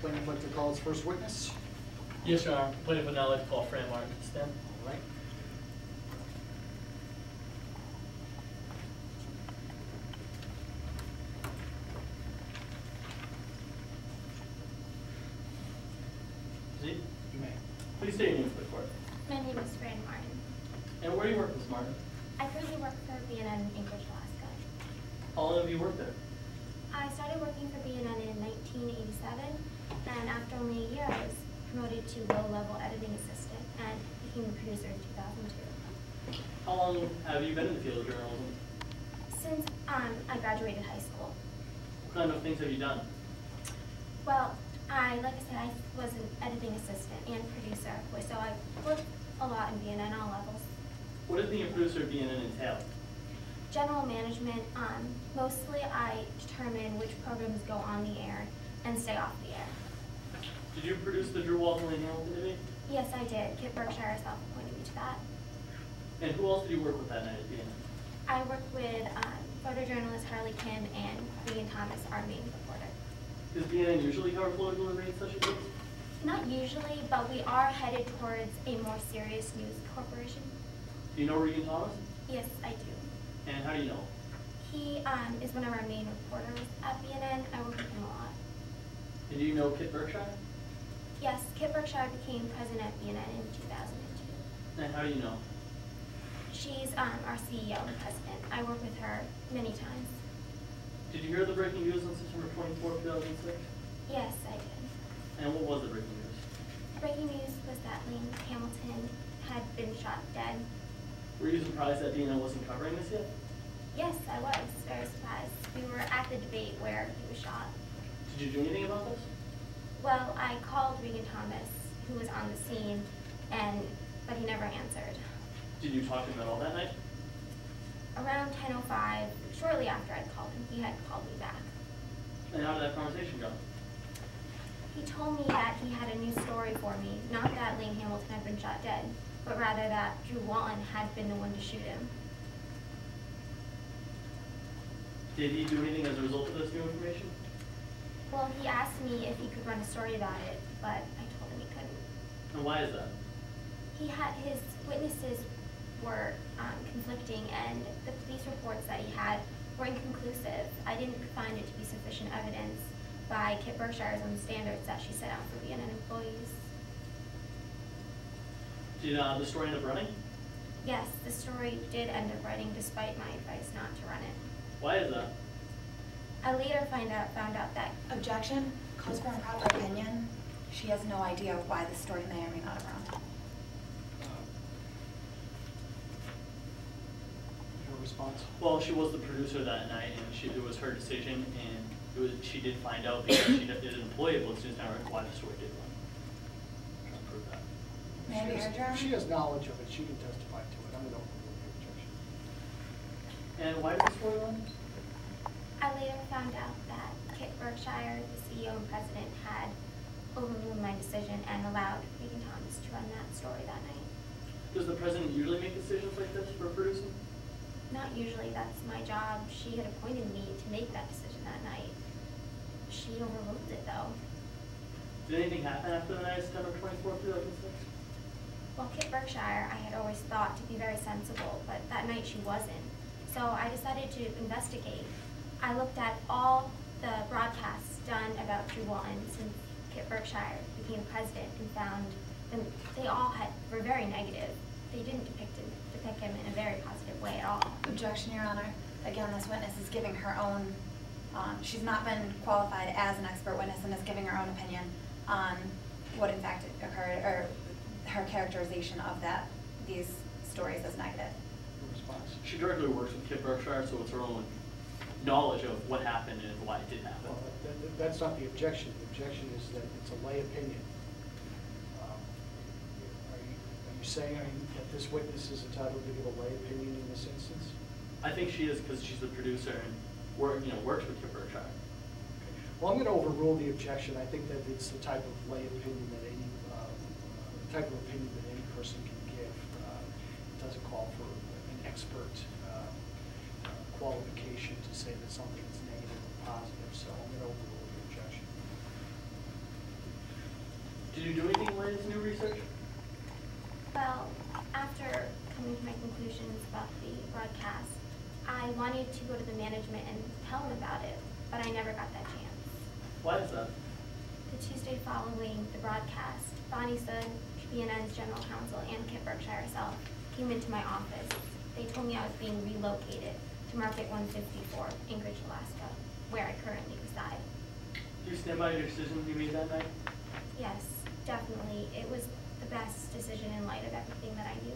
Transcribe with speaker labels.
Speaker 1: Plaintiff like to call its first witness?
Speaker 2: Yes, Your Honor. Plaintiff would now like to call Fran Martin to stand.
Speaker 1: All right.
Speaker 2: Proceed.
Speaker 1: You may.
Speaker 2: Please state your name for the court.
Speaker 3: My name is Fran Martin.
Speaker 2: And where do you work, Ms. Martin?
Speaker 3: I currently work for BNN in Anchorage, Alaska.
Speaker 2: How long have you worked there?
Speaker 3: I started working for BNN in 1987, and after only a year, I was promoted to low-level editing assistant and became a producer in 2002.
Speaker 2: How long have you been in the field of journalism?
Speaker 3: Since um, I graduated high school,
Speaker 2: What kind of things have you done?
Speaker 3: well, I, like I said, I was an editing assistant and producer, so I worked a lot in BNN all levels.
Speaker 2: What does being a producer of BNN entail?
Speaker 3: General management, um, mostly I determine which programs go on the air and stay off the air.
Speaker 2: Did you produce the Drew Walton Lane Hamilton debate?
Speaker 3: Yes, I did. Kit Berkshire herself appointed me to that.
Speaker 2: And who else did you work with that night at BNN?
Speaker 3: I worked with um, photojournalist Harley Kim and Regan Thomas, our main reporter.
Speaker 2: Is BNN usually cover political debates such as this?
Speaker 3: Not usually, but we are headed towards a more serious news corporation.
Speaker 2: Do you know Regan Thomas?
Speaker 3: Yes, I do.
Speaker 2: And how do you know?
Speaker 3: He um, is one of our main reporters at BNN. I work with him a lot.
Speaker 2: And do you know Kit Berkshire?
Speaker 3: Yes, became president at BNN in 2002.
Speaker 2: And how do you know?
Speaker 3: She's um, our CEO and president. I work with her many times.
Speaker 2: Did you hear the breaking news on September 24, 2006?
Speaker 3: Yes, I did.
Speaker 2: And what was the breaking news?
Speaker 3: Breaking news was that Lane Hamilton had been shot dead.
Speaker 2: Were you surprised that BNN wasn't covering this yet?
Speaker 3: Yes, I was. I was very surprised. We were at the debate where he was shot.
Speaker 2: Did you do anything about this?
Speaker 3: Well, I called Regan Thomas, who was on the scene, and but he never answered.
Speaker 2: Did you talk to him at all that night?
Speaker 3: Around 10:05, shortly after I called him, he had called me back.
Speaker 2: And how did that conversation go?
Speaker 3: He told me that he had a new story for me, not that Lane Hamilton had been shot dead, but rather that Drew Walton had been the one to shoot him.
Speaker 2: Did he do anything as a result of this new information?
Speaker 3: Well, he asked me if he could run a story about it, but I told him he couldn't.
Speaker 2: And why is that?
Speaker 3: He had, his witnesses were um, conflicting, and the police reports that he had were inconclusive. I didn't find it to be sufficient evidence by Kit Berkshire's own standards that she set out for BNN employees.
Speaker 2: Did uh, the story end up running?
Speaker 3: Yes, the story did end up running despite my advice not to run it.
Speaker 2: Why is that?
Speaker 3: I later find out, found out that
Speaker 4: Objection, calls for improper opinion. She has no idea why the story may or may not have run.
Speaker 1: Your response?
Speaker 2: Well, she was the producer that night, and she, it was her decision, and it was, she did find out because she did- is an employee of Blitz News Network why the story did run. Trying to prove that.
Speaker 4: May I be
Speaker 1: She has-
Speaker 4: heard, Your Honor?
Speaker 1: She has knowledge of it, she can testify to it, I'm gonna overrule the objection.
Speaker 2: And why did the story run?
Speaker 3: I later found out that Kit Berkshire, the CEO and president, had overruled my decision and allowed Regan Thomas to run that story that night.
Speaker 2: Does the president usually make decisions like this for producing?
Speaker 3: Not usually, that's my job. She had appointed me to make that decision that night. She overruled it though.
Speaker 2: Did anything happen after the night of September twenty-fourth, two thousand six?
Speaker 3: Well, Kit Berkshire, I had always thought to be very sensible, but that night she wasn't. So I decided to investigate. I looked at all the broadcasts done about Drew Walton since Kit Berkshire became president and found them, they all had, were very negative. They didn't depict him, depict him in a very positive way at all.
Speaker 4: Objection, Your Honor. Again, this witness is giving her own, um, she's not been qualified as an expert witness and is giving her own opinion on what in fact occurred, or her characterization of that, these stories as negative.
Speaker 1: Response?
Speaker 2: She directly works with Kit Berkshire, so it's her own knowledge of what happened and why it didn't happen.
Speaker 1: Well, that- that- that's not the objection, the objection is that it's a lay opinion. Um, Are you, are you saying are you- that this witness is entitled to give a lay opinion in this instance?
Speaker 2: I think she is because she's the producer and work, you know, works with Kit Berkshire.
Speaker 1: Well, I'm going to overrule the objection. I think that it's the type of lay opinion that any, uh, type of opinion that any person can give. Uh, It doesn't call for an expert qualification to say that something is negative or positive, so I'm going to overrule the objection.
Speaker 2: Did you do anything related to new research?
Speaker 3: Well, after coming to my conclusions about the broadcast, I wanted to go to the management and tell them about it, but I never got that chance.
Speaker 2: Why is that?
Speaker 3: The Tuesday following the broadcast, Bonnie Sud, BNN's general counsel, and Kit Berkshire herself came into my office. They told me I was being relocated to Market 154, Anchorage, Alaska, where I currently reside.
Speaker 2: Do you stand by your decision you made that night?
Speaker 3: Yes, definitely. It was the best decision in light of everything that I knew.